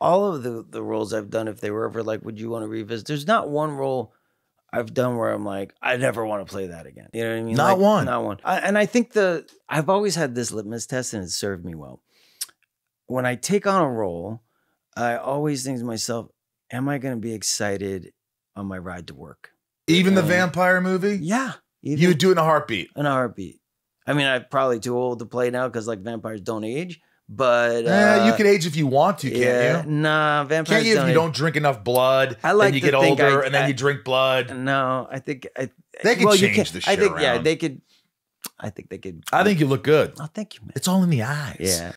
all of the the roles I've done, if they were ever like, would you want to revisit? There's not one role I've done where I'm like, I never want to play that again. You know what I mean? Not Like, one. Not one. I, and I think the I've always had this litmus test, and it served me well. When I take on a role, I always think to myself, Am I going to be excited on my ride to work? Even the vampire movie, Yeah, even you would do it in a heartbeat. in a heartbeat. I mean, I'm probably too old to play now because like vampires don't age. But uh, Eh, you can age if you want to, can't yeah, you? Nah, vampires Can't you if don't you don't drink enough blood? I like then you get think older, I- and then I- you drink blood. No, I think I, They could well, change can- the I shit think yeah, they could. I think they could. I think you look good. Oh, thank you, man. It's all in the eyes. Yeah.